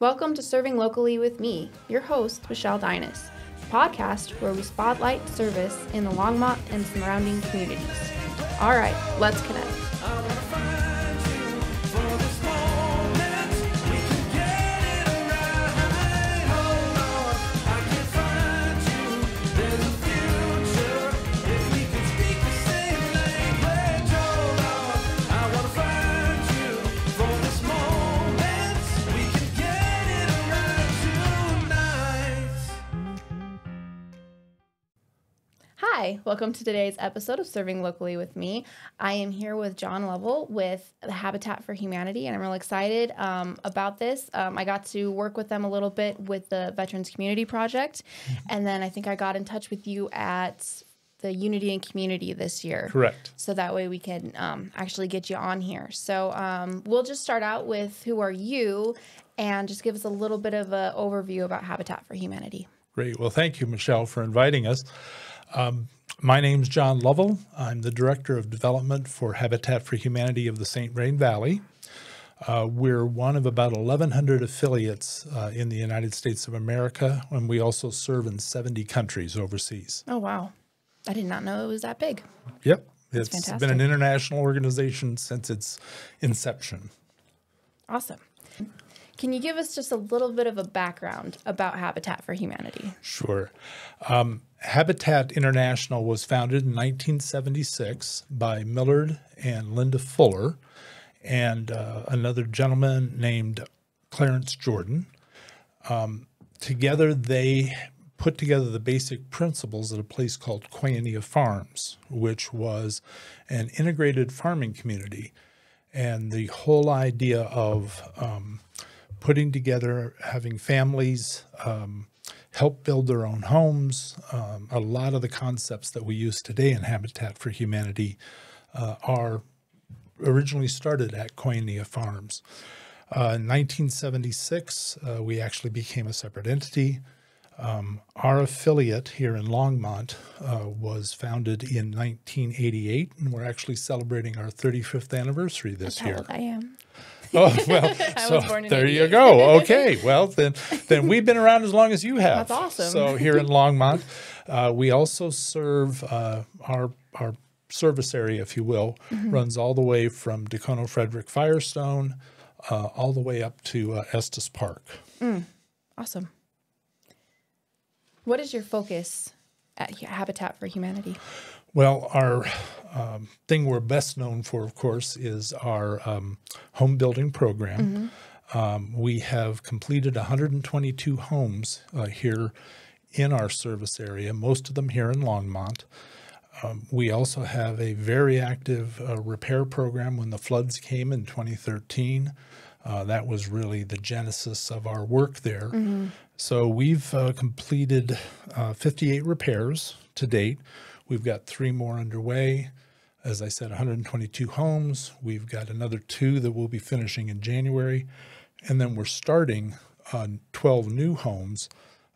Welcome to Serving Locally with me, your host, Michelle Dinas, a podcast where we spotlight service in the Longmont and surrounding communities. All right, let's connect. Hi, welcome to today's episode of Serving Locally with me. I am here with John Lovell with the Habitat for Humanity, and I'm really excited um, about this. Um, I got to work with them a little bit with the Veterans Community Project, and then I think I got in touch with you at the Unity and Community this year. Correct. So that way we can um, actually get you on here. So um, we'll just start out with who are you, and just give us a little bit of an overview about Habitat for Humanity. Great. Well, thank you, Michelle, for inviting us. Um, my name's John Lovell. I'm the Director of Development for Habitat for Humanity of the St. Vrain Valley. Uh, we're one of about 1,100 affiliates uh, in the United States of America, and we also serve in 70 countries overseas. Oh, wow. I did not know it was that big. Yep. It's fantastic. been an international organization since its inception. Awesome. Can you give us just a little bit of a background about Habitat for Humanity? Sure. Um, Habitat International was founded in 1976 by Millard and Linda Fuller and uh, another gentleman named Clarence Jordan. Um, together, they put together the basic principles at a place called Koinonia Farms, which was an integrated farming community. And the whole idea of um, putting together, having families um, help build their own homes. Um, a lot of the concepts that we use today in Habitat for Humanity uh, are originally started at Koinonia Farms. Uh, in 1976, uh, we actually became a separate entity. Um, our affiliate here in Longmont uh, was founded in 1988, and we're actually celebrating our 35th anniversary this How year. I am. Oh well, so was born in there you go. Okay, well then, then we've been around as long as you have. That's awesome. So here in Longmont, uh, we also serve uh, our our service area, if you will, Mm-hmm. runs all the way from Dacono Frederick Firestone, uh, all the way up to uh, Estes Park. Awesome. What is your focus at Habitat for Humanity? Well, our um, thing we're best known for, of course, is our um, home building program. Um, we have completed 122 homes uh, here in our service area, most of them here in Longmont. Um, we also have a very active uh, repair program when the floods came in 2013. Uh, that was really the genesis of our work there. So we've uh, completed uh, 58 repairs to date. We've got three more underway. As I said, 122 homes. We've got another two that we'll be finishing in January. And then we're starting on 12 new homes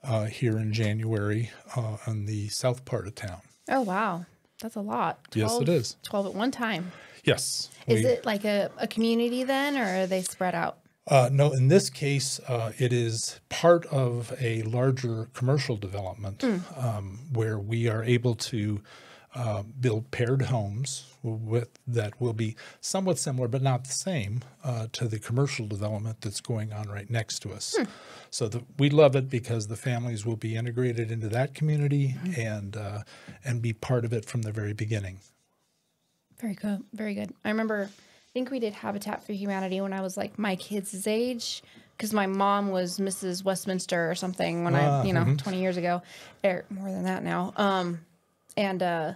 uh, here in January uh, on the south part of town. Oh, wow. That's a lot. Yes, it is. 12 at one time. Yes. Is we- it like a, a community then, or are they spread out? Uh, no, in this case, uh, it is part of a larger commercial development um, where we are able to uh, build paired homes with that will be somewhat similar, but not the same, uh, to the commercial development that's going on right next to us. So the, we love it because the families will be integrated into that community and uh, and be part of it from the very beginning. Very good. Very good. I remember, think we did Habitat for Humanity when I was like my kids' age, because my mom was Mrs. Westminster or something when Ah, I, you know, 20 years ago, or more than that now. Um, and uh,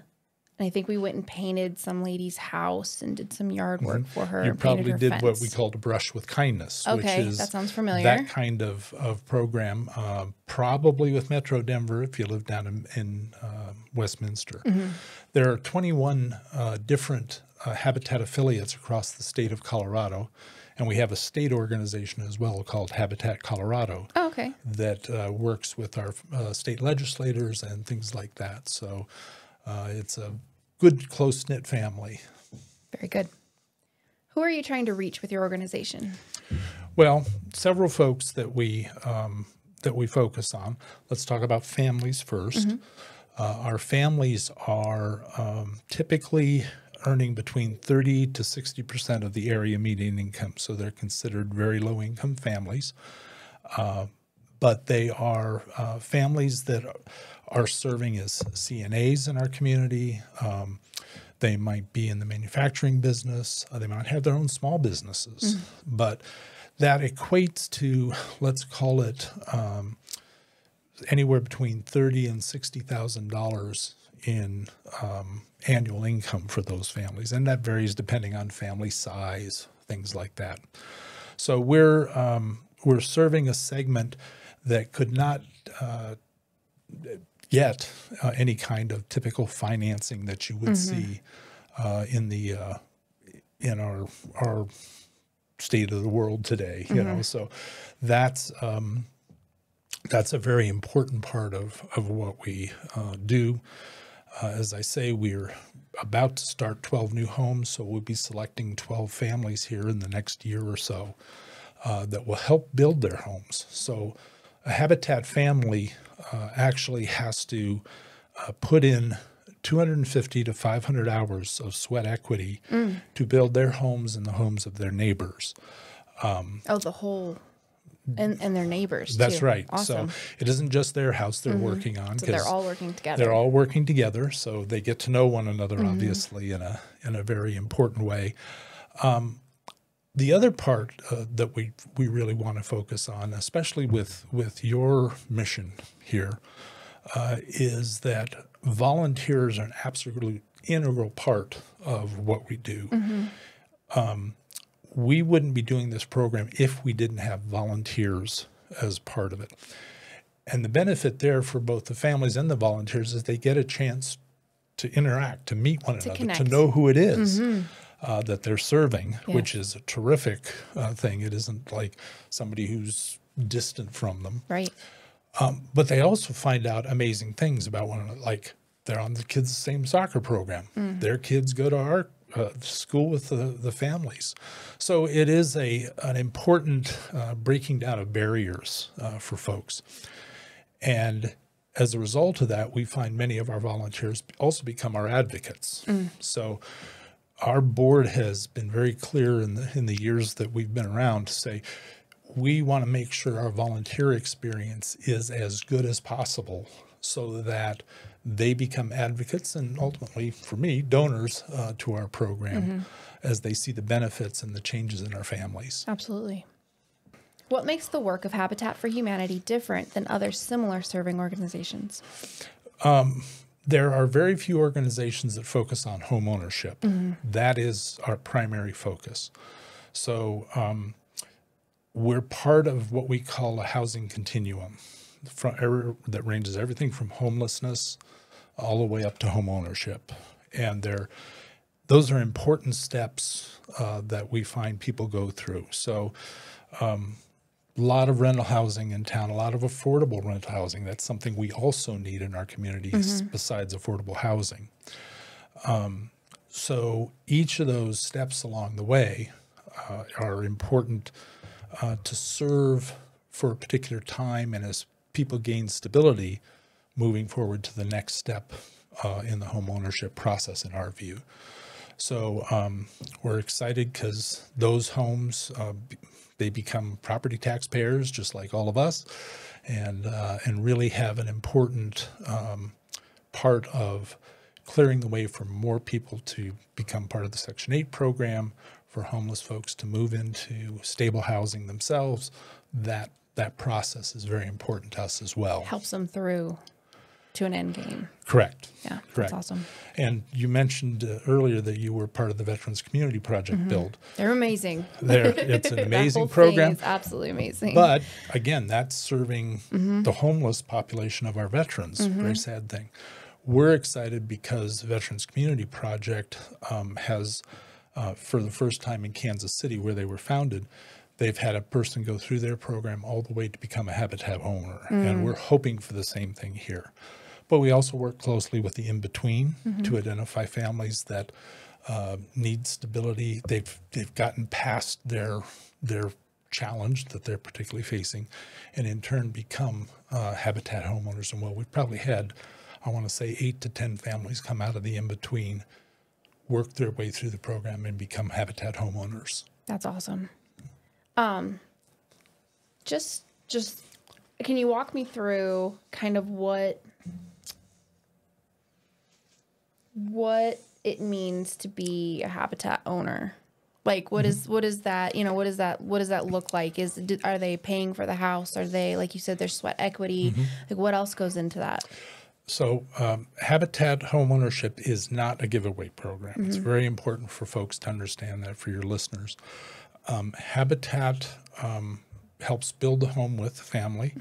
and I think we went and painted some lady's house and did some yard work for her. Mm-hmm. You probably her did what we fence. called a brush with kindness, which Okay, is that sounds familiar. That kind of, of program, uh, probably with Metro Denver if you live down in, in uh, Westminster. Mm-hmm. There are 21 uh, different uh, habitat affiliates across the state of Colorado, and we have a state organization as well called Habitat Colorado Oh, okay. that uh, works with our uh, state legislators and things like that. So uh, it's a good, close knit family. Very good. Who are you trying to reach with your organization? Well, several folks that we um, that we focus on. Let's talk about families 1st Uh, our families are um, typically earning between 30 to 60 percent of the area median income, so they're considered very low income families. Uh, but they are uh, families that are serving as CNAs in our community. Um, they might be in the manufacturing business. Uh, they might have their own small businesses, but that equates to let's call it um, anywhere between thirty and sixty thousand dollars in um, annual income for those families, and that varies depending on family size, things like that. So we're um, we're serving a segment that could not uh, get uh, any kind of typical financing that you would see uh, in the uh, in our our state of the world today. You know, so that's um, that's a very important part of of what we uh, do. Uh, as I say, we're about to start 12 new homes, so we'll be selecting 12 families here in the next year or so uh, that will help build their homes. So, a Habitat family uh, actually has to uh, put in 250 to 500 hours of sweat equity to build their homes and the homes of their neighbors. Oh, the whole, and and their neighbors. That's too. right. Awesome. So it isn't just their house they're working on. So they're all working together. they're all working together, so they get to know one another, Mm-hmm. obviously, in a in a very important way. Um, the other part uh, that we we really want to focus on, especially with with your mission here, uh, is that volunteers are an absolutely integral part of what we do. Um, we wouldn't be doing this program if we didn't have volunteers as part of it. And the benefit there for both the families and the volunteers is they get a chance to interact, to meet one another, connect. to know who it is, uh, that they're serving, which is a terrific uh, thing. It isn't like somebody who's distant from them. right. But they also find out amazing things about one another. Like they're on the kids' same soccer program. Their kids go to our uh, school with the, the families. So it is a an important uh, breaking down of barriers uh, for folks. And as a result of that, we find many of our volunteers also become our advocates. So our board has been very clear in the in the years that we've been around to say we want to make sure our volunteer experience is as good as possible so that they become advocates and ultimately for me donors uh, to our program as they see the benefits and the changes in our families Absolutely. What makes the work of Habitat for Humanity different than other similar serving organizations? there are very few organizations that focus on home ownership. That is our primary focus. So um, we're part of what we call a housing continuum from, that ranges everything from homelessness all the way up to home ownership. And they're, those are important steps uh, that we find people go through. So a lot of rental housing in town, a lot of affordable rental housing. That's something we also need in our communities besides affordable housing. Um, so each of those steps along the way uh, are important uh, to serve for a particular time and as people gain stability, moving forward to the next step uh, in the home ownership process, in our view. So um, we're excited because those homes uh, they become property taxpayers just like all of us, and uh, and really have an important um, part of clearing the way for more people to become part of the Section 8 program, for homeless folks to move into stable housing themselves. That that process is very important to us as well. Helps them through to an end game. Correct. Yeah, Correct. that's awesome. And you mentioned uh, earlier that you were part of the Veterans Community Project build. They're amazing. They're, it's an amazing program. is absolutely amazing. But again, that's serving Mm-hmm. the homeless population of our veterans. Very sad thing. We're excited because Veterans Community Project um, has, uh, for the first time in Kansas City, where they were founded, they've had a person go through their program all the way to become a Habitat owner. Mm. And we're hoping for the same thing here. But we also work closely with the in between Mm-hmm. to identify families that uh, need stability. They've they've gotten past their their challenge that they're particularly facing, and in turn become uh, habitat homeowners. And well, we've probably had, I want to say, eight to 10 families come out of the in between, work their way through the program, and become habitat homeowners. That's awesome. Um, just, just, can you walk me through kind of what, what it means to be a habitat owner? Like, what is, what is that, you know, what is that, what does that look like? Is, are they paying for the house? Are they, like you said, there's sweat equity? Like, what else goes into that? So, um, habitat homeownership is not a giveaway program. It's very important for folks to understand that for your listeners. Um, habitat um, helps build a home with the family.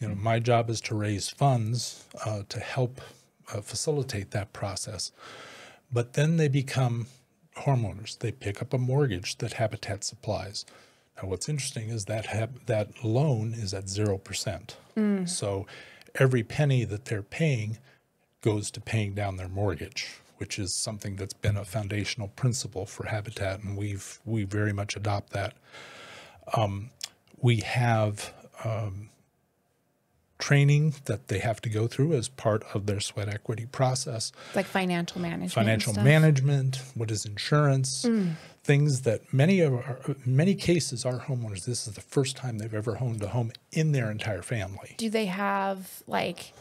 You know, my job is to raise funds uh, to help uh, facilitate that process. But then they become homeowners. They pick up a mortgage that Habitat supplies. Now, what's interesting is that that loan is at zero percent. So every penny that they're paying goes to paying down their mortgage, which is something that's been a foundational principle for Habitat, and we've we very much adopt that. Um, we have um, training that they have to go through as part of their sweat equity process Like financial management. financial management, what is insurance, mm. things that many of our, many cases our homeowners this is the first time they've ever owned a home in their entire family. Do they have like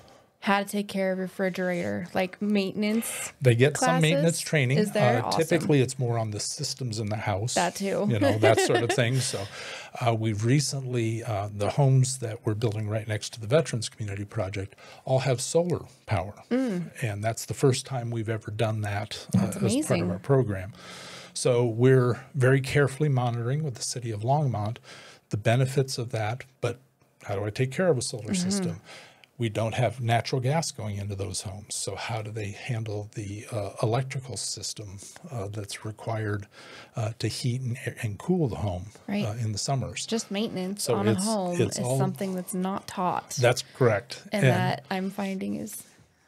how to take care of refrigerator, like maintenance? They get some maintenance training. Is there? Uh, Awesome. Typically, it's more on the systems in the house. That too. You know that sort of thing. So, uh, we've recently uh, the homes that we're building right next to the Veterans Community Project all have solar power, Mm. and that's the first time we've ever done that uh, as part of our program. So we're very carefully monitoring with the city of Longmont the benefits of that. But how do I take care of a solar Mm-hmm. system? We don't have natural gas going into those homes. So how do they handle the uh, electrical system uh, that's required uh, to heat and, and cool the home Right. uh, in the summers? Just maintenance So on a home it's is all- something that's not taught. That's correct. and that I'm finding is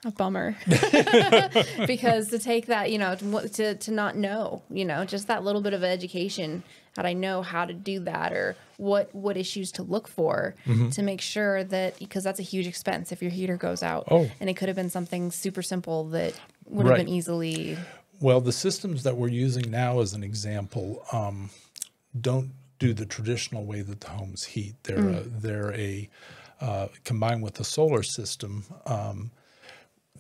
a bummer because to take that, you know, to, to to not know, you know, just that little bit of education, how I know how to do that or what what issues to look for Mm-hmm. to make sure that because that's a huge expense if your heater goes out. Oh. and it could have been something super simple that would have been easily. Well, the systems that we're using now, as an example, um, don't do the traditional way that the homes heat. They're a, they're a uh, combined with the solar system. Um,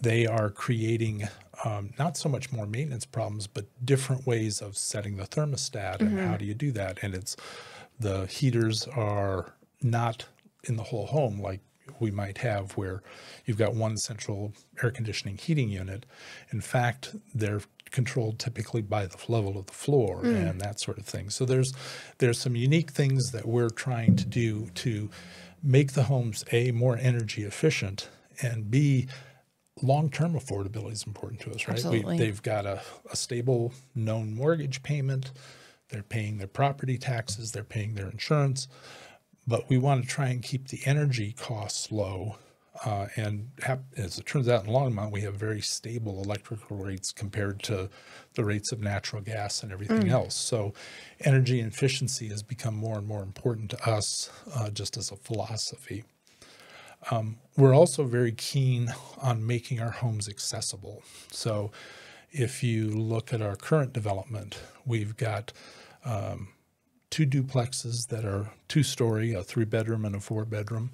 they are creating um, not so much more maintenance problems, but different ways of setting the thermostat and how do you do that? And it's the heaters are not in the whole home like we might have where you've got one central air conditioning heating unit. In fact, they're controlled typically by the level of the floor and that sort of thing. So there's there's some unique things that we're trying to do to make the homes a more energy efficient and b long-term affordability is important to us, right? Absolutely. they've got a, a stable known mortgage payment. They're paying their property taxes. They're paying their insurance. But we want to try and keep the energy costs low. Uh, and hap- as it turns out in Longmont, we have very stable electrical rates compared to the rates of natural gas and everything else. So energy efficiency has become more and more important to us uh, just as a philosophy. We're also very keen on making our homes accessible. So if you look at our current development, we've got um, two duplexes that are two story, a three bedroom and a four bedroom.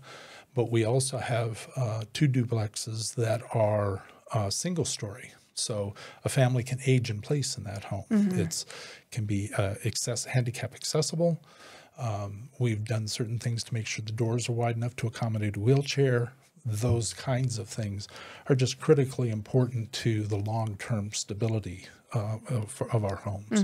But we also have uh, two duplexes that are uh, single story. So a family can age in place in that home. It's can be uh, access, handicap accessible. Um, we've done certain things to make sure the doors are wide enough to accommodate a wheelchair. Those kinds of things are just critically important to the long term stability uh, of, of our homes.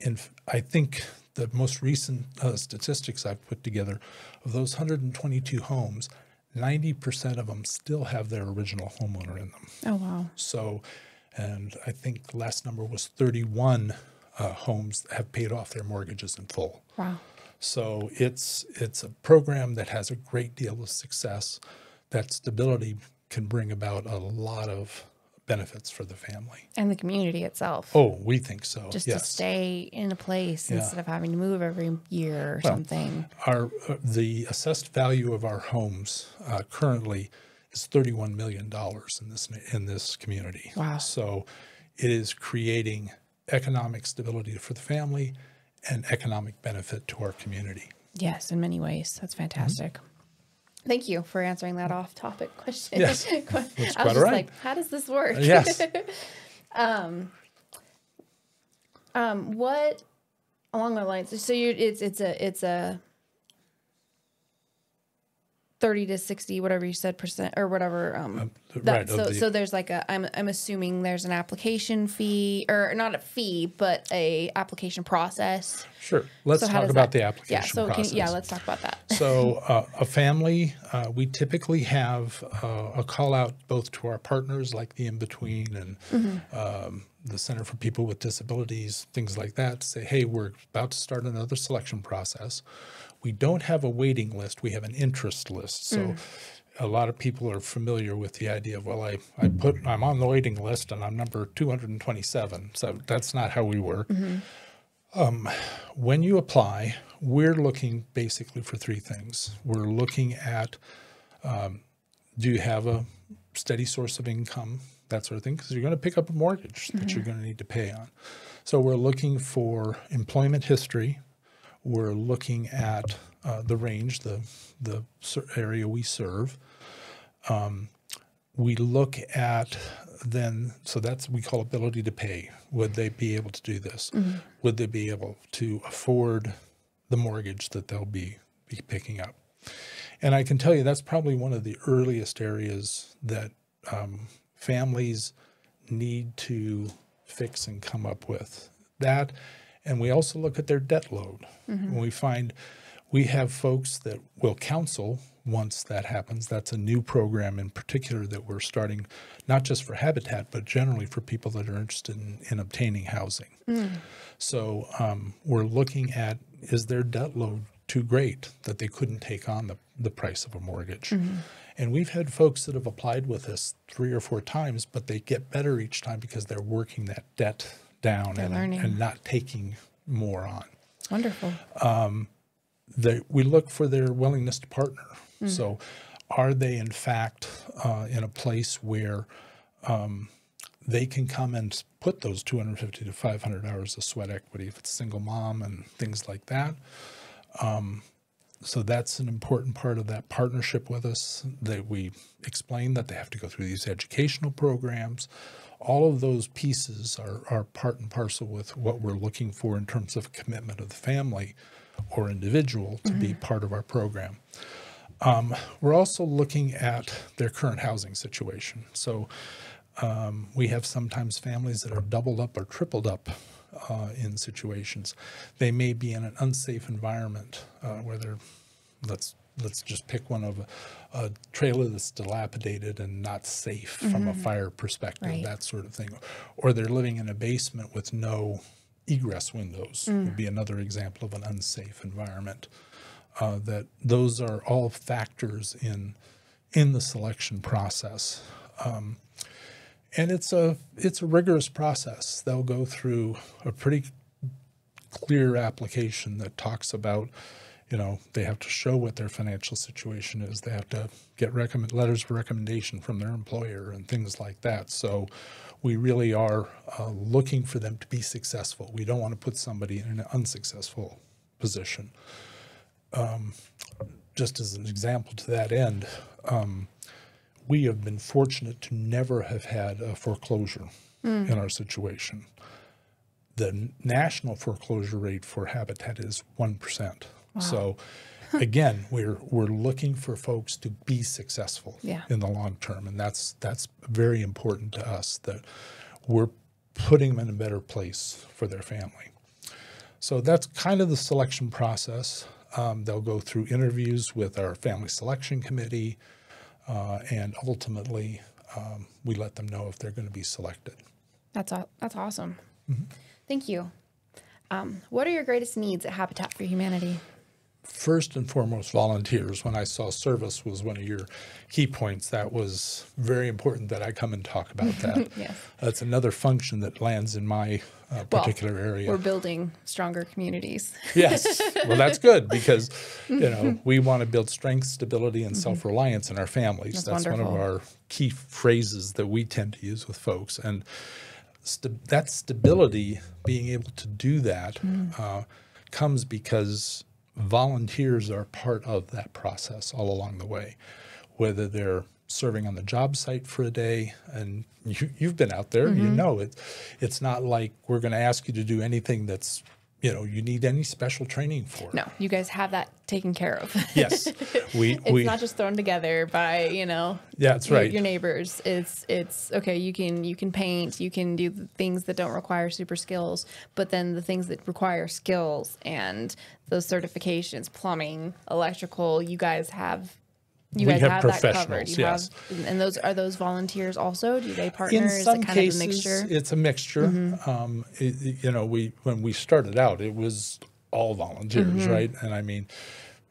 And I think the most recent uh, statistics I've put together of those 122 homes, 90% of them still have their original homeowner in them. Oh wow! So, and I think the last number was 31 uh, homes have paid off their mortgages in full. Wow. So it's it's a program that has a great deal of success. That stability can bring about a lot of benefits for the family. And the community itself. Oh, we think so. just yes. to stay in a place Yeah. instead of having to move every year or Well, something. Our uh, the assessed value of our homes uh, currently is thirty-one million dollars in this in this community. Wow. So it is creating economic stability for the family and economic benefit to our community. Yes, in many ways. That's fantastic. Thank you for answering that off-topic question. Yes, I was quite just all right. like, how does this work? Yes. um, Um, what along the lines? So you, it's it's a it's a thirty to sixty, whatever you said percent or whatever. Um, that, right, so the- so there's like a I'm I'm assuming there's an application fee or not a fee, but a application process. Sure. Let's So talk about that- the application Yeah. So process. can, yeah, let's talk about that. So uh, a family, uh, we typically have uh, a call out both to our partners like the In Between and Mm-hmm. um, the Center for People with Disabilities, things like that. to Say, hey, we're about to start another selection process. We don't have a waiting list; we have an interest list. So. Mm. A lot of people are familiar with the idea of well, I, I put I'm on the waiting list and I'm number 227. So that's not how we work when you apply, we're looking basically for three things. We're looking at um, do you have a steady source of income, that sort of thing, because you're going to pick up a mortgage that you're going to need to pay on. So we're looking for employment history. We're looking at uh, the range, the the area we serve. we look at then so that's we call ability to pay. Would they be able to do this? Would they be able to afford the mortgage that they'll be be picking up? And i can tell you that's probably one of the earliest areas that um, families need to fix and come up with. That and we also look at their debt load. Mm-hmm. When we find we have folks that will counsel once that happens. That's a new program in particular that we're starting not just for habitat but generally for people that are interested in, in obtaining housing. Mm. So um, we're looking at is their debt load too great that they couldn't take on the, the price of a mortgage? Mm-hmm. And we've had folks that have applied with us three or four times but they get better each time because they're working that debt down and, and not taking more on Wonderful. Um, they, we look for their willingness to partner. So, are they in fact uh, in a place where um, they can come and put those 250 to 500 hours of sweat equity if it's single mom and things like that? Um, so that's an important part of that partnership with us that we explain that they have to go through these educational programs all of those pieces are, are part and parcel with what we're looking for in terms of commitment of the family or individual to be part of our program. Um, we're also looking at their current housing situation. So um, we have sometimes families that are doubled up or tripled up uh, in situations. They may be in an unsafe environment uh, where they're, let's let's just pick one of a, a trailer that's dilapidated and not safe from a mm-hmm. fire perspective, Right. that sort of thing, or they're living in a basement with no egress windows. Would mm. be another example of an unsafe environment. Uh, that those are all factors in in the selection process um, and it's a it's a rigorous process. They'll go through a pretty clear application that talks about, you know, they have to show what their financial situation is. They have to get recommend letters of recommendation from their employer and things like that. So we really are uh, looking for them to be successful. We don't want to put somebody in an unsuccessful position. Um, just as an example to that end, um, we have been fortunate to never have had a foreclosure in our situation. The national foreclosure rate for Habitat is 1%. So again, we're we're looking for folks to be successful Yeah. in the long term and that's that's very important to us that we're putting them in a better place for their family. So that's kind of the selection process. Um, they'll go through interviews with our family selection committee, uh, and ultimately, um, we let them know if they're going to be selected. That's that's awesome. Mm-hmm. Thank you. Um, what are your greatest needs at Habitat for Humanity? First and foremost volunteers. When I saw service was one of your key points, that was very important that I come and talk about that. Yes. That's another function that lands in my uh, Well, particular area. We're building stronger communities. Yes. Well, that's good because, you know, we want to build strength, stability, and self reliance in our families. That's That's, one of our key phrases that we tend to use with folks. And st- that stability, being able to do that, uh, comes because volunteers are part of that process all along the way, whether they're serving on the job site for a day and you, you've been out there you mm-hmm. know it it's not like we're going to ask you to do anything that's you know you need any special training for No, you guys have that taken care of. yes we it's we not just thrown together by you know Yeah, that's your, right. your neighbors it's it's okay you can you can paint you can do things that don't require super skills but then the things that require skills and those certifications plumbing electrical you guys have you We guys have have, that covered. professionals, you yes. have and those are those volunteers also? Do they partner? In is some it kind cases of a mixture? Mm-hmm. it's a mixture. Um, it- it- you know we when we started out it was all volunteers Mm-hmm. right? And i mean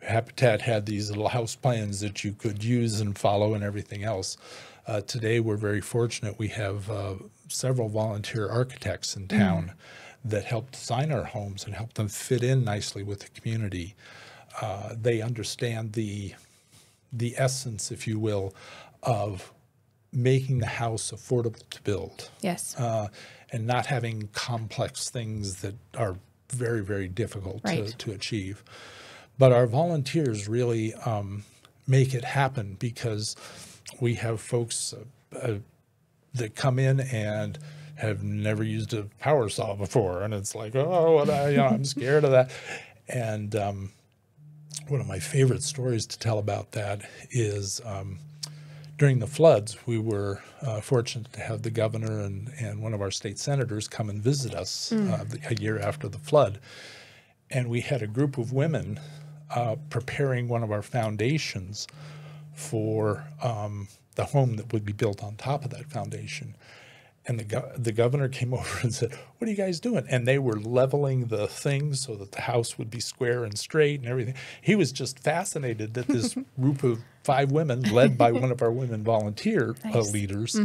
habitat had these little house plans that you could use and follow and everything else. Uh, today we're very fortunate. We have uh, several volunteer architects in Mm. town that help design our homes and help them fit in nicely with the community. Uh, they understand the the essence if you will of making the house affordable to build yes uh, and not having complex things that are very, very difficult Right. to, to achieve. But our volunteers really um, make it happen because we have folks uh, uh, that come in and have never used a power saw before, and it's like, oh, I, you know, I'm scared of that. And um, one of my favorite stories to tell about that is um, during the floods, we were uh, fortunate to have the governor and, and one of our state senators come and visit us uh, the, a year after the flood. And we had a group of women uh, preparing one of our foundations for um, the home that would be built on top of that foundation. And the, go- the governor came over and said, What are you guys doing? And they were leveling the things so that the house would be square and straight and everything. He was just fascinated that this group of five women, led by one of our women volunteer uh, Nice. leaders,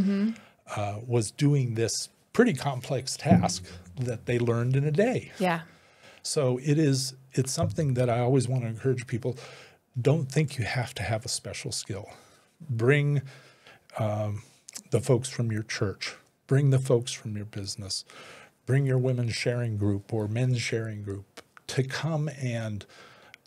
uh, was doing this pretty complex task that they learned in a day. yeah So it is it's something that I always want to encourage people. Don't think you have to have a special skill. Bring um, the folks from your church. Bring the folks from your business. Bring your women's sharing group or men's sharing group to come and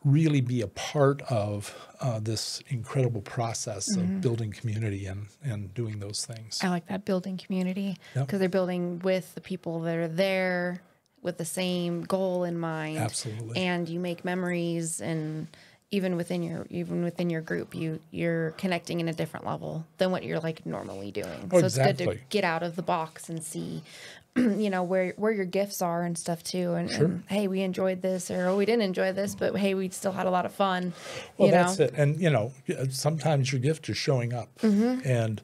really be a part of uh, this incredible process of building community and, and doing those things. I like that building community Yep. because they're building with the people that are there with the same goal in mind. Absolutely. And you make memories and even within your even within your group you you're connecting in a different level than what you're like normally doing. Oh, so it's good to get out of the box and see you know where where your gifts are and stuff too and, and hey we enjoyed this or oh we didn't enjoy this but hey we still had a lot of fun Well, you know it. And, you know, sometimes your gift is showing up. Mm-hmm. And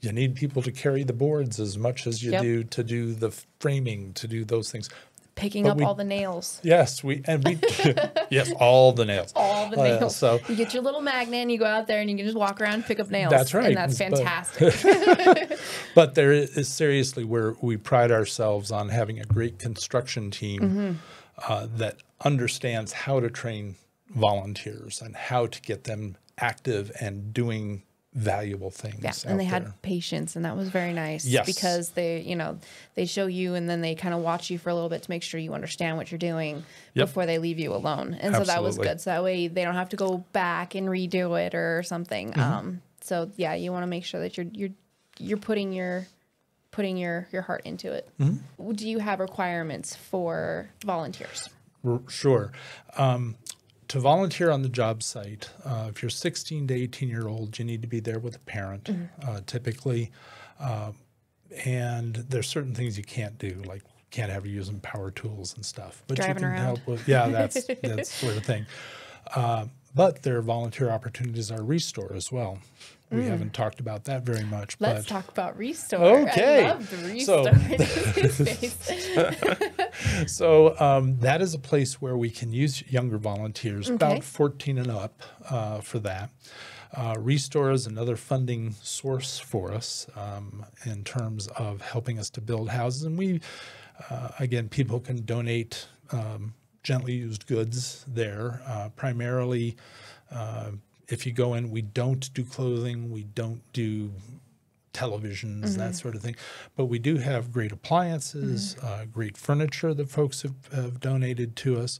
you need people to carry the boards as much as you Yep. do to do the framing, to do those things. Picking but up we- all the nails Yes, we, and we, yes, all the nails. all the Uh, nails. so, you get your little magnet and you go out there and you can just walk around and pick up nails. That's right, And that's but- fantastic. but there is seriously where we pride ourselves on having a great construction team Mm-hmm. uh, that understands how to train volunteers and how to get them active and doing valuable things. yeah. And they there. had patience and that was very nice. Yes. Because they, you know, they show you and then they kind of watch you for a little bit to make sure you understand what you're doing Yep. before they leave you alone. And so that was good. So that way they don't have to go back and redo it or something. Mm-hmm. Um, so yeah, you want to make sure that you're you're you're putting your putting your your heart into it. Mm-hmm. Do you have requirements for volunteers? R- Sure. Um, to volunteer on the job site, uh, if you're 16 to 18 year old, you need to be there with a parent, Mm-hmm. uh, typically. Uh, and there's certain things you can't do, like can't have you using power tools and stuff. But Driving you can around. help with, yeah, that's that sort of thing. Uh, but there are volunteer opportunities at Restore as well. We haven't talked about that very much. Mm. Let's but talk about Restore. Okay. I love the So- Restore. so um, that is a place where we can use younger volunteers, Okay. about 14 and up, uh, for that. Uh, Restore is another funding source for us um, in terms of helping us to build houses. And we, uh, again, people can donate um, gently used goods there. Uh, primarily, uh, if you go in, we don't do clothing, we don't do televisions, that sort of thing. But we do have great appliances, uh, great furniture that folks have, have donated to us.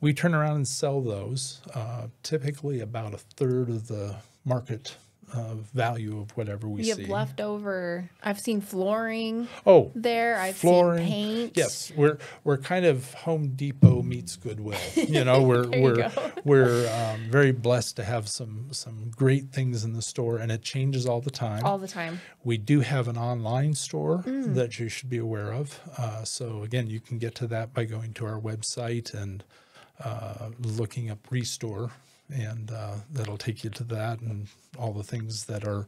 We turn around and sell those, uh, typically about a third of the market uh, value of whatever we You see. have leftover. I've seen flooring oh, there. I've flooring. seen paint. Yes, we're we're kind of Home Depot meets Goodwill. You know, we're you we're we're um, very blessed to have some some great things in the store, and it changes all the time. all the time. We do have an online store Mm. that you should be aware of. Uh, so again, you can get to that by going to our website and uh, looking up Restore, and uh, that'll take you to that and all the things that are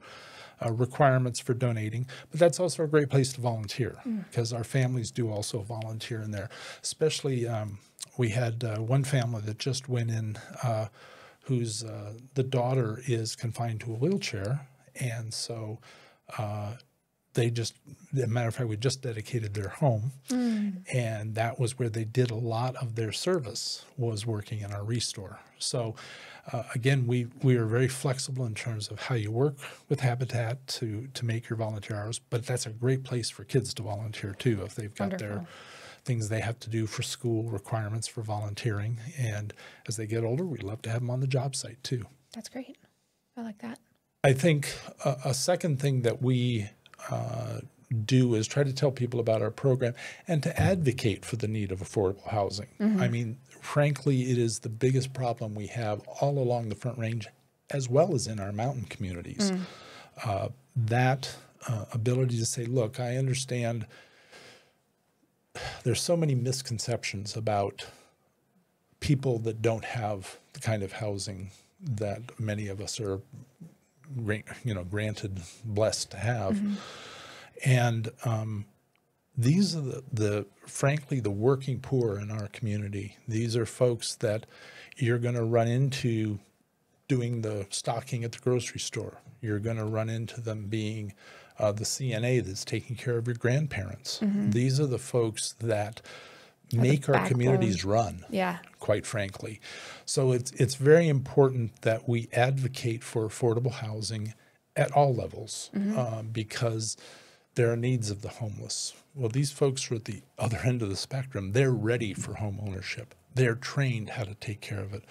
uh, requirements for donating. But that's also a great place to volunteer because our families do also volunteer in there. Especially, um, we had uh, one family that just went in. Uh, whose uh, the daughter is confined to a wheelchair, and so uh, they just, as a matter of fact, we just dedicated their home, and that was where they did a lot of their service was working in our restore. So. Uh, again, we, we are very flexible in terms of how you work with Habitat to to make your volunteer hours, but that's a great place for kids to volunteer too if they've got their things they have to do for school requirements for volunteering. And as they get older, we'd love to have them on the job site too. That's great. I like that. I think a, a second thing that we uh, do is try to tell people about our program and to advocate for the need of affordable housing. I mean, frankly, it is the biggest problem we have all along the Front Range, as well as in our mountain communities. Uh, that uh, ability to say, look, I understand there's so many misconceptions about people that don't have the kind of housing that many of us are you know granted blessed to have. And um, these are the, the frankly the working poor in our community. These are folks that you're going to run into doing the stocking at the grocery store. You're going to run into them being uh, the cna that's taking care of your grandparents. These are the folks that make our backbone. communities run Yeah. quite frankly. So it's it's very important that we advocate for affordable housing at all levels um, because there are needs of the homeless. Well, these folks are at the other end of the spectrum. They're ready for home ownership. They're trained how to take care of it.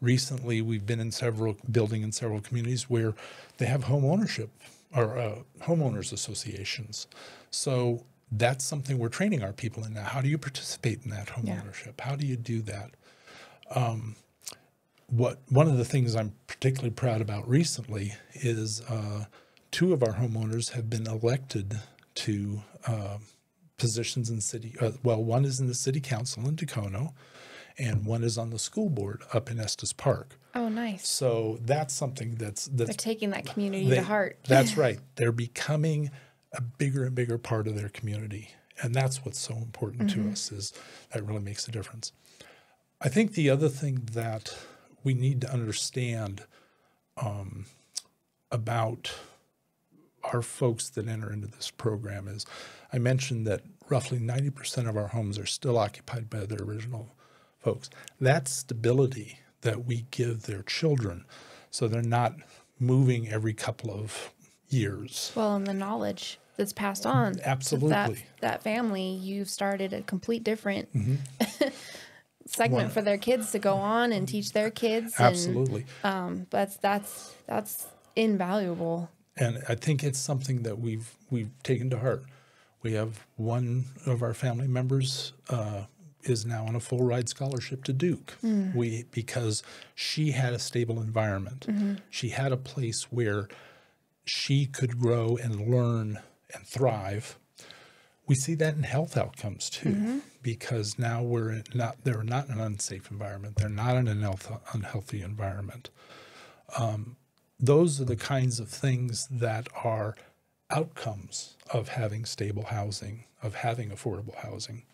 Recently, we've been in several building in several communities where they have home ownership or uh, homeowners associations. So that's something we're training our people in now. How do you participate in that home Yeah. ownership? How do you do that? what one of the things I'm particularly proud about recently is uh, two of our homeowners have been elected to uh, positions in city. Uh, well, one is in the city council in Dacono, and one is on the school board up in Estes Park. Oh, nice. So that's something that's They're taking that community they- to heart. That's right. They're becoming a bigger and bigger part of their community. And that's what's so important to us is that really makes a difference. I think the other thing that we need to understand um, about our folks that enter into this program is I mentioned that roughly 90% of our homes are still occupied by their original folks. That stability that we give their children so they're not moving every couple of years. Well, and the knowledge that's passed on. to That, Absolutely. that family, you've started a complete different Mm-hmm. segment One- for their kids to go on and teach their kids. And, Absolutely. um, that's that's that's invaluable. and I think it's something that we've we've taken to heart. We have one of our family members uh, is now on a full ride scholarship to Duke. We because she had a stable environment. She had a place where she could grow and learn and thrive. We see that in health outcomes too, mm-hmm. because now we're not they're not in an unsafe environment. They're not in an unhealth, unhealthy environment um, those are the kinds of things that are outcomes of having stable housing, of having affordable housing.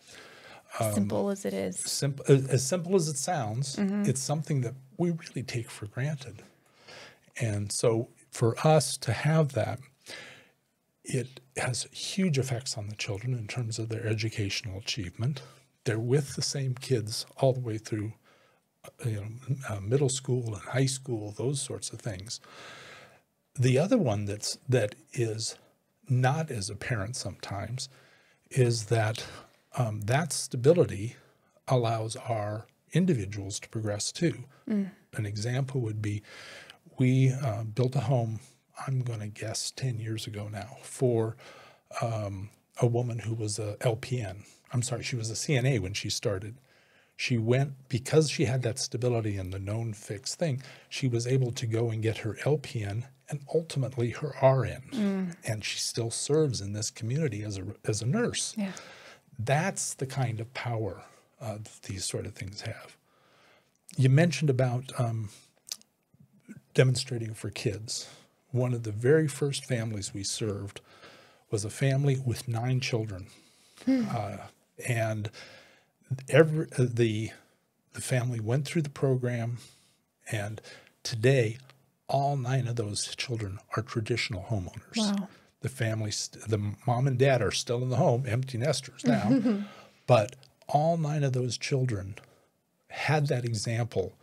Um, simple as it is. simple as simple as it sounds mm-hmm. it's something that we really take for granted and so for us to have that it has huge effects on the children in terms of their educational achievement. They're with the same kids all the way through uh, you know uh, middle school and high school those sorts of things. The other one that's that is not as apparent sometimes is that um, that stability allows our individuals to progress too. An example would be we uh, built a home, I'm going to guess 10 years ago now, for um, a woman who was a LPN. I'm sorry, she was a CNA when she started. She went, because she had that stability and the known fixed thing, she was able to go and get her LPN and ultimately her RN. And she still serves in this community as a, as a nurse Yeah. that's the kind of power uh, these sort of things have. You mentioned about um, demonstrating for kids. One of the very first families we served was a family with nine children, uh, and every uh, the the family went through the program, and today all nine of those children are traditional homeowners Wow. the family, the mom and dad are still in the home, empty nesters now, but all nine of those children had that example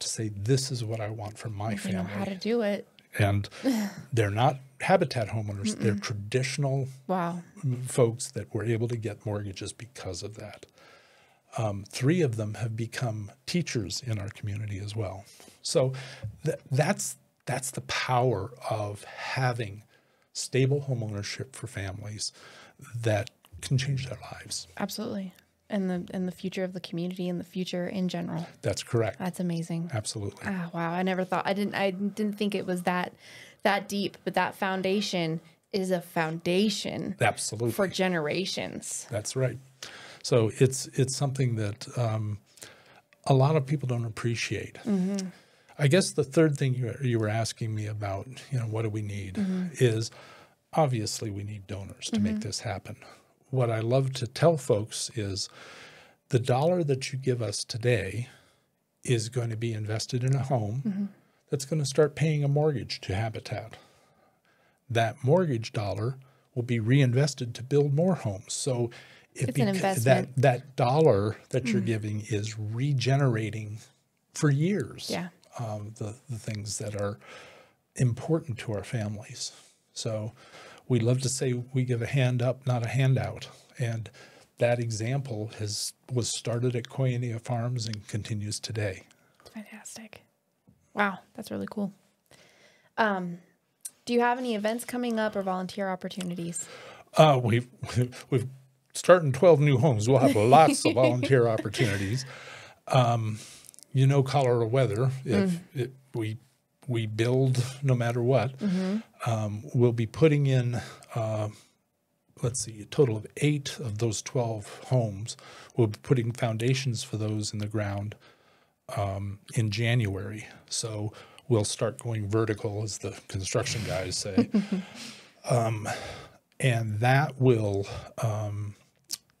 to say, "This is what I want for my They know how to do it. and they're not habitat homeowners; they're traditional Wow. folks that were able to get mortgages because of that. Um, three of them have become teachers in our community as well. So th- that's that's the power of having stable homeownership for families that can change their lives. Absolutely. And the and the future of the community and the future in general. That's correct. That's amazing. Absolutely. Ah, wow. I never thought I didn't I didn't think it was that that deep, but that foundation is a foundation Absolutely. for generations. That's right. So it's it's something that um, a lot of people don't appreciate. I guess the third thing you, you were asking me about, you know, what do we need, is obviously we need donors to make this happen. What I love to tell folks is the dollar that you give us today is going to be invested in a home that's going to start paying a mortgage to Habitat that mortgage dollar will be reinvested to build more homes. So it It's an investment. that that dollar that you're giving is regenerating for years. Yeah. um, the the things that are important to our families. So we love to say we give a hand up, not a handout, and that example has was started at Koinonia Farms and continues today. Fantastic. Wow, that's really cool. Um, do you have any events coming up or volunteer opportunities? Uh, we've we've starting twelve new homes. We'll have lots of volunteer opportunities. Um, you know, Colorado weather. If it, we we build no matter what, um, we'll be putting in. Uh, let's see, a total of eight of those twelve homes. We'll be putting foundations for those in the ground um, in January. So we'll start going vertical, as the construction guys say and that will um,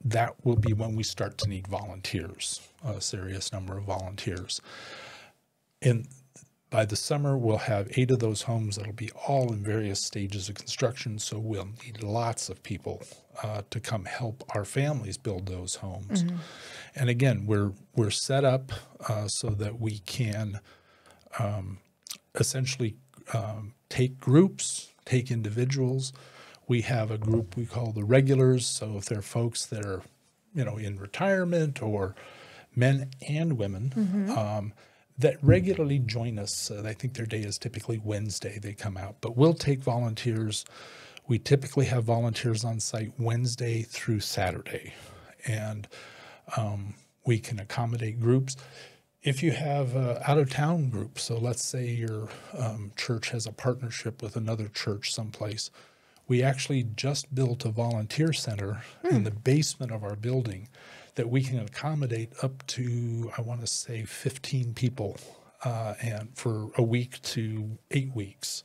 that will be when we start to need volunteers, a serious number of volunteers. And by the summer, we'll have eight of those homes that'll be all in various stages of construction. So we'll need lots of people uh, to come help our families build those homes. And again, we're we're set up uh, so that we can essentially um, take groups, take individuals. We have a group we call the regulars. So if they're folks that are, you know, in retirement or men and women um, that regularly join us, uh, I think their day is typically Wednesday. They come out, but we'll take volunteers. We typically have volunteers on site Wednesday through Saturday, and um, we can accommodate groups. If you have uh, out of town groups, so let's say your um, church has a partnership with another church someplace, we actually just built a volunteer center in the basement of our building that we can accommodate up to, I want to say, 15 people uh, and for a week to eight weeks.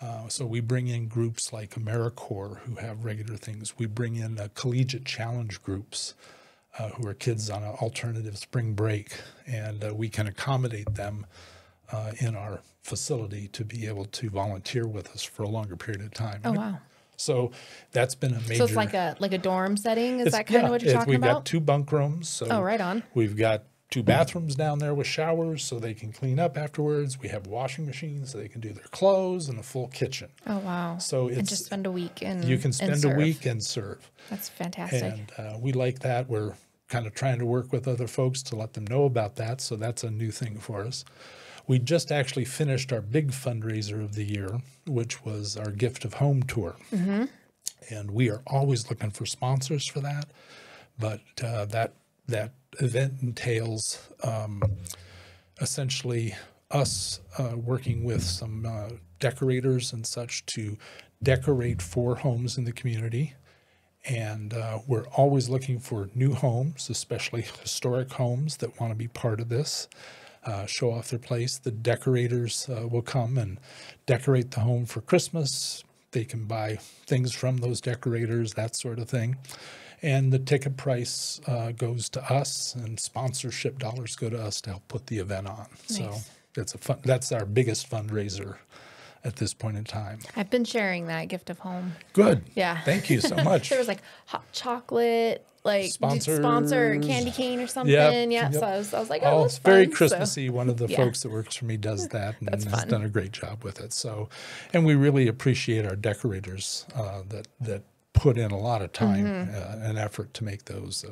Uh, so we bring in groups like AmeriCorps who have regular things. We bring in uh, collegiate challenge groups uh, who are kids on an alternative spring break, and uh, we can accommodate them uh, in our facility to be able to volunteer with us for a longer period of time. Oh wow. So that's been a major. So it's like a like a dorm setting. Is that kind yeah, of what you're talking we've about? got two bunk rooms. So Oh, right on. We've got two bathrooms down there with showers so they can clean up afterwards. We have washing machines so they can do their clothes and a full kitchen. oh wow. So and it's just spend a week and you can spend a week and serve. That's fantastic. And uh, we like that. We're kind of trying to work with other folks to let them know about that. So that's a new thing for us. We just actually finished our big fundraiser of the year, which was our gift of home tour. And we are always looking for sponsors for that. But uh, that that event entails um, essentially us uh, working with some uh, decorators and such to decorate four homes in the community. And uh, we're always looking for new homes, especially historic homes that want to be part of this, uh, show off their place. The decorators uh, will come and decorate the home for Christmas. They can buy things from those decorators, that sort of thing. And the ticket price uh, goes to us, and sponsorship dollars go to us to help put the event on. So Nice. it's a fun. That's our biggest fundraiser at this point in time. I've been sharing that gift of home. Good. Yeah. Thank you so much. there was like hot chocolate, like did sponsor candy cane or something. Yep, Yeah. yep. So I was, I was like, oh, Oh, it's very fun. So- Christmassy. One of the yeah. folks that works for me does that and has fun. done a great job with it. So, and we really appreciate our decorators uh, that that put in a lot of time Mm-hmm. uh, and effort to make those. Uh,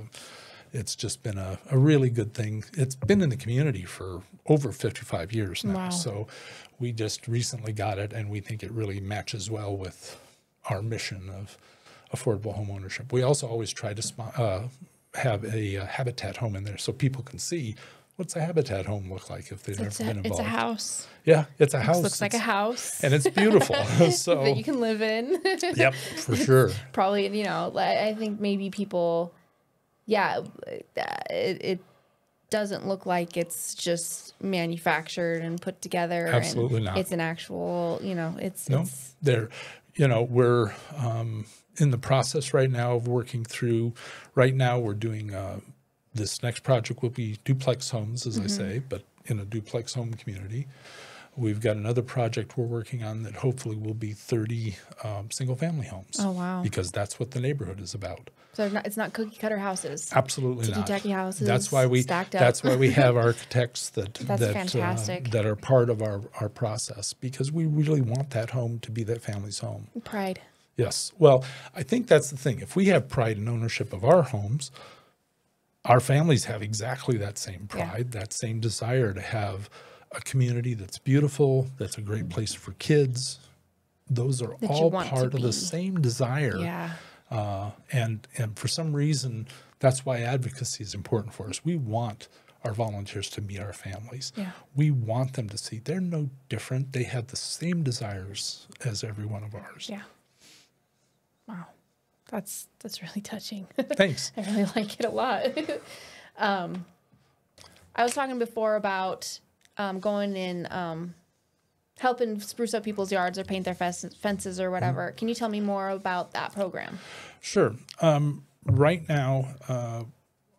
it's just been a, a really good thing. It's been in the community for over 55 years now. Wow. So we just recently got it and we think it really matches well with our mission of affordable home ownership. We also always try to uh, have a uh, habitat home in there so people can see what's a habitat home look like if they've It's never a, been it's a house. Yeah, it's a house. It looks like a house And it's beautiful. so, that you can live in. yep, for sure. Probably, you know, I I think maybe people, yeah, it, it doesn't look like it's just manufactured and put together. Absolutely and not. It's an actual, you know, it's, No, it's they're, you know, we're um, in the process right now of working through. Right now, we're doing uh, this next project will be duplex homes, as I Mm-hmm. say, but in a duplex home community. We've got another project we're working on that hopefully will be 30 um, single family homes. Oh, wow. Because that's what the neighborhood is about. so not, it's not cookie cutter houses. Absolutely not. Ticky-tacky houses That's why we. stacked up. That's why we have architects that That's that fantastic. Uh, that are part of our our process because we really want that home to be that family's home. Pride. Yes. Well, I think that's the thing. If we have pride and ownership of our homes, our families have exactly that same Yeah. pride, that same desire to have a community that's beautiful, that's a great place for kids. Those are That all part of the same desire. Yeah. Uh, and and for some reason, that's why advocacy is important for us. We want our volunteers to meet our families. Yeah. We want them to see they're no different. They have the same desires as every one of ours. Yeah. Wow. That's that's really touching. Thanks. I really like it a lot. um, I was talking before about um, going in, um, helping spruce up people's yards or paint their fences or whatever. Can you tell me more about that program? Sure. Um, right now, uh,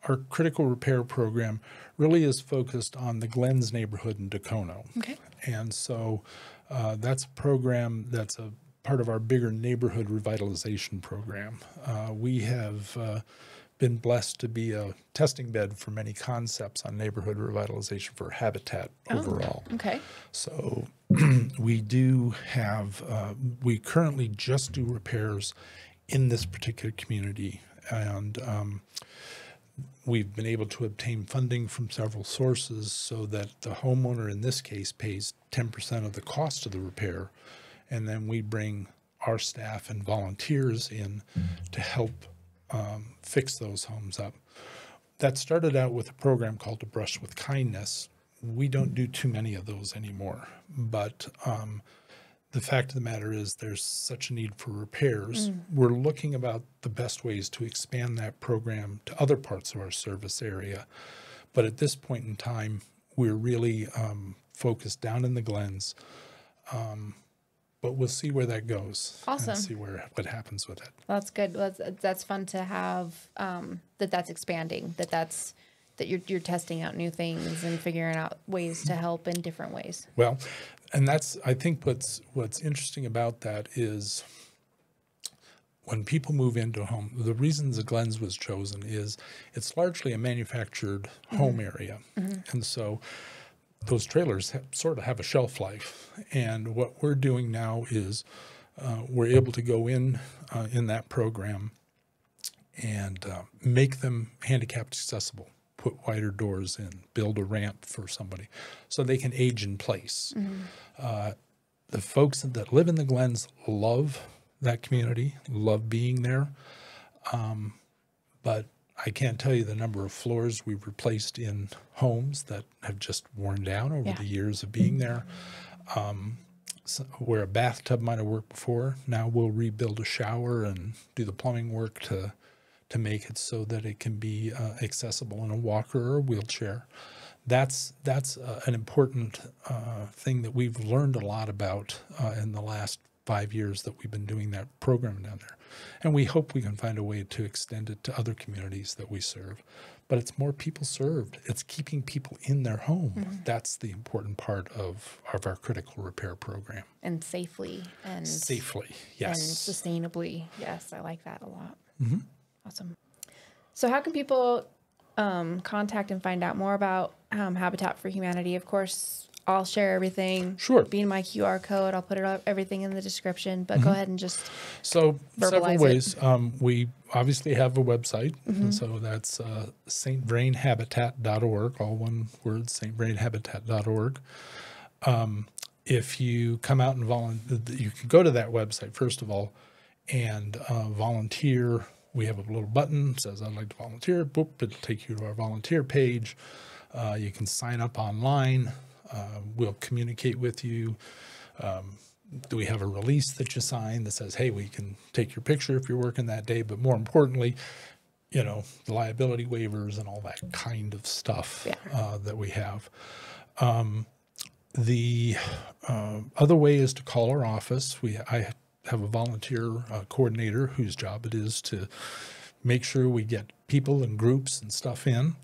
our critical repair program really is focused on the Glens neighborhood in Dacono. Okay. And so uh, that's a program that's a part of our bigger neighborhood revitalization program. Uh, we have uh, been blessed to be a testing bed for many concepts on neighborhood revitalization for habitat overall. Okay. So we do have, uh, we currently just do repairs in this particular community. And um, we've been able to obtain funding from several sources so that the homeowner in this case pays 10% of the cost of the repair. And then we bring our staff and volunteers in to help um, fix those homes up. That started out with a program called A Brush with Kindness. We don't do too many of those anymore, but um, the fact of the matter is there's such a need for repairs. We're looking about the best ways to expand that program to other parts of our service area. But at this point in time, we're really um, focused down in the Glens. Um, but we'll see where that goes. Awesome. See where what happens with it. That's good. That's that's fun to have. Um, that that's expanding. That that's that you're you're testing out new things and figuring out ways to help in different ways. Well, and that's I think what's what's interesting about that is when people move into a home, the reason the Glens was chosen is it's largely a manufactured home area, and so those trailers have, sort of have a shelf life. And what we're doing now is uh, we're able to go in uh, in that program and uh, make them handicapped accessible. Put wider doors in, build a ramp for somebody, so they can age in place. Uh, the folks that live in the Glens love that community, love being there. Um, but I can't tell you the number of floors we've replaced in homes that have just worn down over Yeah. the years of being there. Um, so where a bathtub might have worked before, now we'll rebuild a shower and do the plumbing work to to make it so that it can be uh, accessible in a walker or a wheelchair. That's that's uh, an important uh, thing that we've learned a lot about uh, in the last five years that we've been doing that program down there, and we hope we can find a way to extend it to other communities that we serve. But it's more people served. It's keeping people in their home. That's the important part of, of our critical repair program. and safely and Safely, yes. and sustainably. Yes, I like that a lot. Mm-hmm. Awesome. So, how can people um, contact and find out more about um, Habitat for Humanity? Of course, I'll share everything. Sure. Be in my QR code. I'll put it up, everything in the description. But go ahead and just So several ways. Um, we obviously have a website, and so that's uh, stvrainhabitat.org, all one word, stvrainhabitat.org. Um, if you come out and volunteer, you can go to that website first of all, and uh, volunteer. We have a little button that says "I'd like to volunteer." Boop, it'll take you to our volunteer page. Uh, you can sign up online. Uh, we'll communicate with you do we have a release that you sign that says, hey, we can take your picture if you're working that day? But more importantly, you know, the liability waivers and all that kind of stuff Yeah. uh, that we have. Um, the uh, other way is to call our office. We I have a volunteer uh, coordinator whose job it is to make sure we get people and groups and stuff in.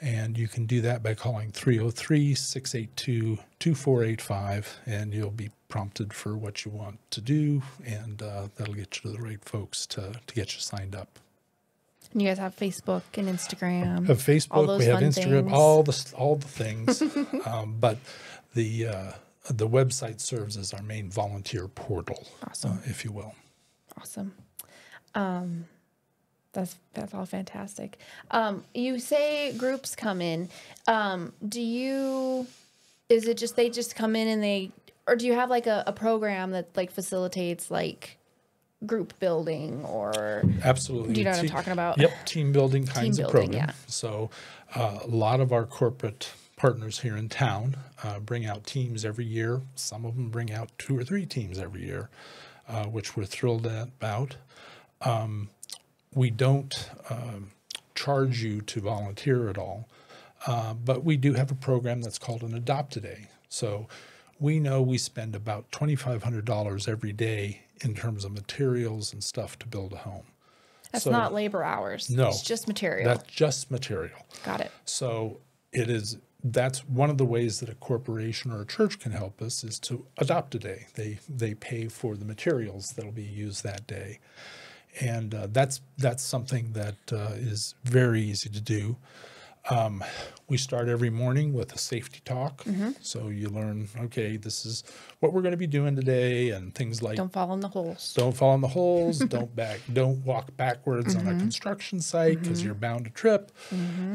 And you can do that by calling 303 682 2485, and you'll be prompted for what you want to do, and uh, that'll get you to the right folks to, to get you signed up. and you guys have Facebook and Instagram. We have Facebook, we have Instagram, things. all the all the things, um, but the uh, the website serves as our main volunteer portal, Awesome. uh, if you will. Awesome. Um, that's that's all fantastic. Um, you say groups come in. Um, do you? Is it just they just come in and they, or do you have like a, a program that like facilitates like group building or Absolutely. Do you know what I'm talking about? Yep, team building kinds of building, program. yeah. So uh, a lot of our corporate partners here in town uh, bring out teams every year. Some of them bring out two or three teams every year, uh, which we're thrilled about. Um, we don't um, charge you to volunteer at all, uh, but we do have a program that's called an Adopt a Day. So we know we spend about $2,500 every day in terms of materials and stuff to build a home. that's So- not labor hours? No. it's just material. That's just material. Got it. So it is that's one of the ways that a corporation or a church can help us is to adopt a day. They they pay for the materials that'll be used that day, and uh, that's that's something that uh, is very easy to do. Um, we start every morning with a safety talk, so you learn okay, this is what we're going to be doing today, and things like Don't fall in the holes. don't fall in the holes. Don't back don't walk backwards on a construction site because you're bound to trip.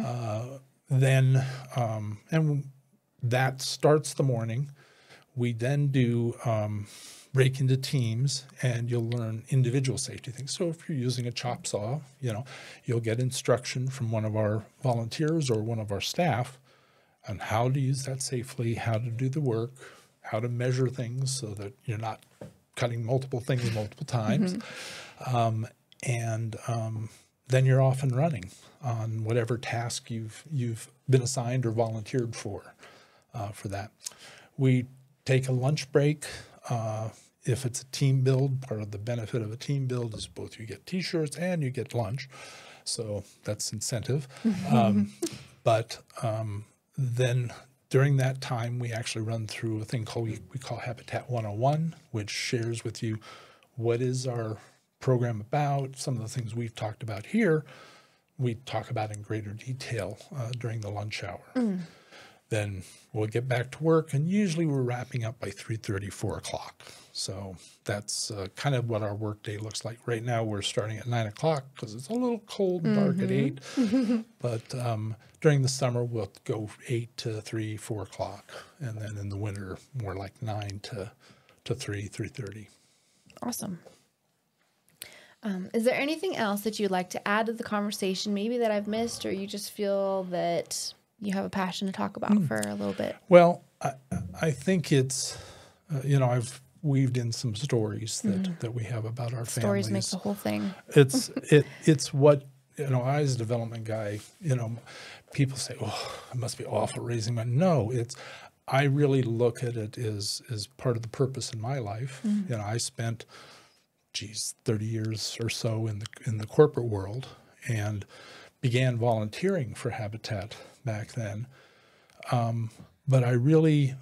Uh, then um, and that starts the morning. We then do um, break into teams and you'll learn individual safety things. So if you're using a chop saw you know you'll get instruction from one of our volunteers or one of our staff on how to use that safely how to do the work how to measure things so that you're not cutting multiple things multiple times. Um, and um, then you're off and running on whatever task you've you've been assigned or volunteered for uh, for that. We take a lunch break uh, if it's a team build, part of the benefit of a team build is both you get T-shirts and you get lunch, so that's incentive. um, but um, then during that time, we actually run through a thing called we, we call Habitat 101, which shares with you what is our program about, some of the things we've talked about here, we talk about in greater detail uh, during the lunch hour. Then we'll get back to work, and usually we're wrapping up by 3:30, 4 o'clock. So that's uh, kind of what our workday looks like. Right now, we're starting at 9 o'clock because it's a little cold and dark at 8. but um, during the summer, we'll go 8 to 3, 4 o'clock. And then in the winter, more like 9 to, to 3, 3.30. Awesome. Um, is there anything else that you'd like to add to the conversation, maybe that I've missed, or you just feel that you have a passion to talk about Hmm. for a little bit? Well, I, I think it's, uh, you know, I've weaved in some stories that, that we have about our family. Stories families. make the whole thing. it's it it's what you know I as a development guy you know people say oh it must be awful raising my no it's I really look at it as as part of the purpose in my life you know I spent geez 30 years or so in the in the corporate world and began volunteering for Habitat back then um, but I really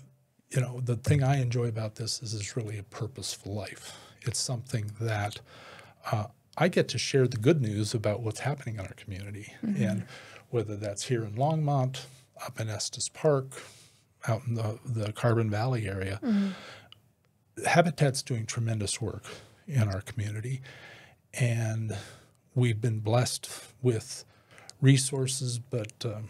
you know the thing I enjoy about this is it's really a purposeful life it's something that uh, I get to share the good news about what's happening in our community. And whether that's here in Longmont, up in Estes Park, out in the, the Carbon Valley area, Habitat's doing tremendous work in our community. And we've been blessed with resources, but um,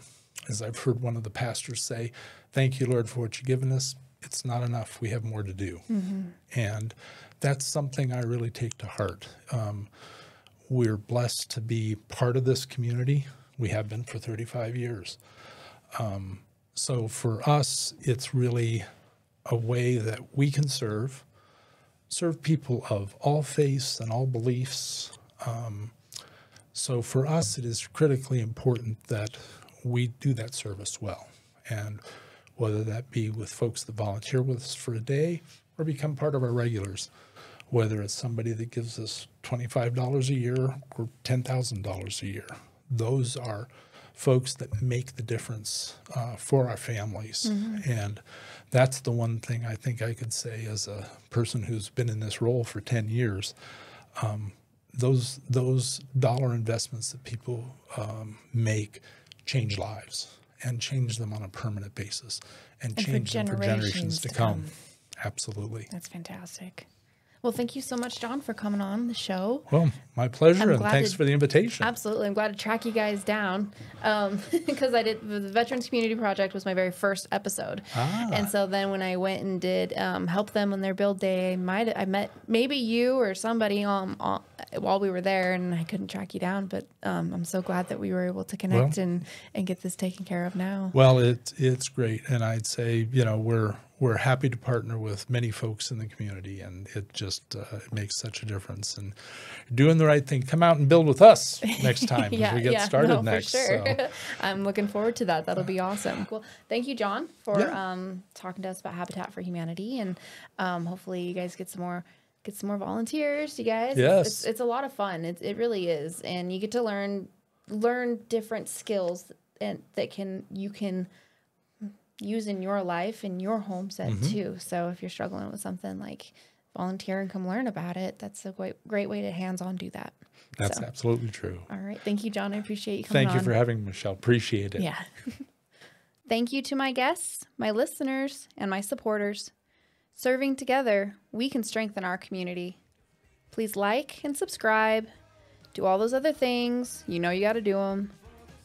as I've heard one of the pastors say, thank you, Lord, for what you've given us. It's not enough. We have more to do. And that's something I really take to heart. Um, we're blessed to be part of this community. We have been for 35 years. Um, so for us, it's really a way that we can serve, serve people of all faiths and all beliefs. Um, so for us, it is critically important that we do that service well. And whether that be with folks that volunteer with us for a day or become part of our regulars, whether it's somebody that gives us $25 a year or $10,000 a year. Those are folks that make the difference uh, for our families. And that's the one thing I think I could say as a person who's been in this role for 10 years. Um, those, those dollar investments that people um, make change lives and change them on a permanent basis and, for change them for generations to come. Absolutely. That's fantastic. Well, thank you so much, John, for coming on the show. Well, my pleasure, I'm and thanks to- for the invitation. Absolutely. I'm glad to track you guys down because I did the Veterans Community Project was my very first episode. Ah. And so then when I went and did um, help them on their build day, I might I met maybe you or somebody um, on, while we were there and I couldn't track you down, but um, I'm so glad that we were able to connect Well- and, and get this taken care of now. Well, it, it's great, and I'd say you know we're we're happy to partner with many folks in the community, and it just uh, it makes such a difference. And doing the right thing. Come out and build with us next time as we get started no, next. For sure. So, I'm looking forward to that. That'll be awesome. Well, thank you, John, for Yeah. um, talking to us about Habitat for Humanity, and um, hopefully you guys get some more get some more volunteers. You guys, Yes. it's, it's a lot of fun. It it really is, and you get to learn learn different skills and that can you can use in your life in your home set Mm-hmm. too. So if you're struggling with something like volunteer and come learn about it, that's a great great way to hands on do that. that's So, absolutely true. all right. Thank you, John. I appreciate you coming Thank you on. for having me, Michelle. Appreciate it. Yeah. Thank you to my guests, my listeners, and my supporters. Serving together, we can strengthen our community. Please like and subscribe. Do all those other things. You know you got to do them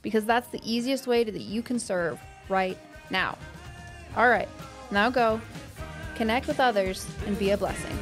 because that's the easiest way to, that you can serve right now. All right, now go. Connect with others and be a blessing.